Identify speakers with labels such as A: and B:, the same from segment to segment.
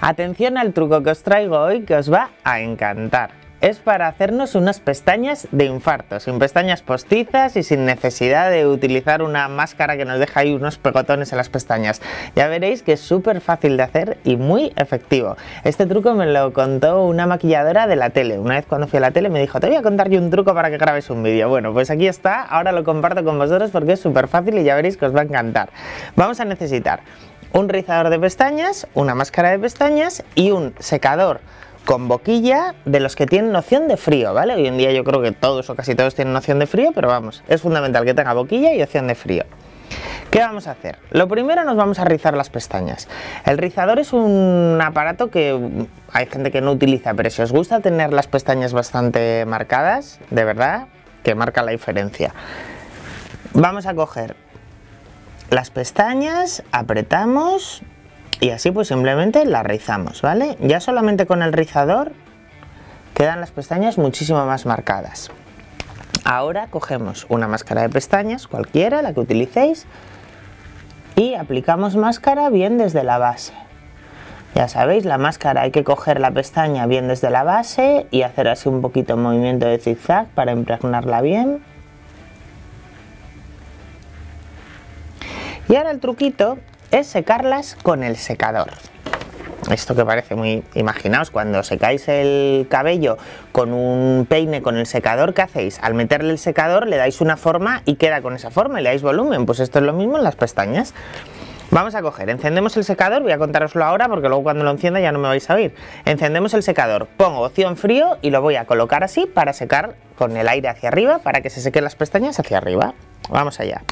A: Atención al truco que os traigo hoy que os va a encantar es para hacernos unas pestañas de infarto, sin pestañas postizas y sin necesidad de utilizar una máscara que nos deja ahí unos pegotones en las pestañas. Ya veréis que es súper fácil de hacer y muy efectivo. Este truco me lo contó una maquilladora de la tele. Una vez cuando fui a la tele me dijo, te voy a contar yo un truco para que grabes un vídeo. Bueno, pues aquí está, ahora lo comparto con vosotros porque es súper fácil y ya veréis que os va a encantar. Vamos a necesitar un rizador de pestañas, una máscara de pestañas y un secador con boquilla de los que tienen noción de frío, ¿vale? Hoy en día yo creo que todos o casi todos tienen noción de frío, pero vamos, es fundamental que tenga boquilla y opción de frío. ¿Qué vamos a hacer? Lo primero nos vamos a rizar las pestañas. El rizador es un aparato que hay gente que no utiliza, pero si os gusta tener las pestañas bastante marcadas, de verdad, que marca la diferencia. Vamos a coger las pestañas, apretamos, y así pues simplemente la rizamos, ¿vale? Ya solamente con el rizador quedan las pestañas muchísimo más marcadas. Ahora cogemos una máscara de pestañas, cualquiera, la que utilicéis, y aplicamos máscara bien desde la base. Ya sabéis, la máscara hay que coger la pestaña bien desde la base y hacer así un poquito movimiento de zigzag para impregnarla bien. Y ahora el truquito es secarlas con el secador. Esto que parece muy... Imaginaos, cuando secáis el cabello con un peine con el secador, ¿qué hacéis? Al meterle el secador le dais una forma y queda con esa forma y le dais volumen. Pues esto es lo mismo en las pestañas. Vamos a coger, encendemos el secador, voy a contároslo ahora porque luego cuando lo encienda ya no me vais a oír. Encendemos el secador, pongo opción frío y lo voy a colocar así para secar con el aire hacia arriba, para que se sequen las pestañas hacia arriba. Vamos allá.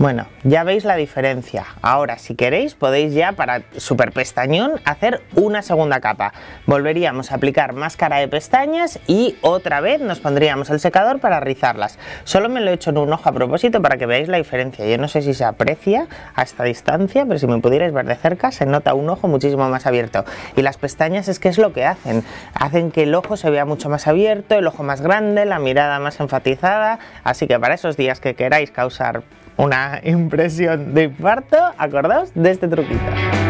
A: Bueno, ya veis la diferencia. Ahora, si queréis, podéis ya para super pestañón hacer una segunda capa. Volveríamos a aplicar máscara de pestañas y otra vez nos pondríamos el secador para rizarlas. Solo me lo he hecho en un ojo a propósito para que veáis la diferencia. Yo no sé si se aprecia a esta distancia, pero si me pudierais ver de cerca se nota un ojo muchísimo más abierto. Y las pestañas es que es lo que hacen. Hacen que el ojo se vea mucho más abierto, el ojo más grande, la mirada más enfatizada. Así que para esos días que queráis causar una impresión de infarto, acordaos de este truquito.